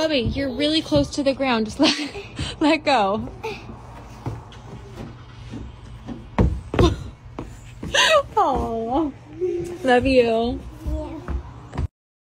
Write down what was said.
Bubby, you're really close to the ground. Just let, let go. Oh, love you.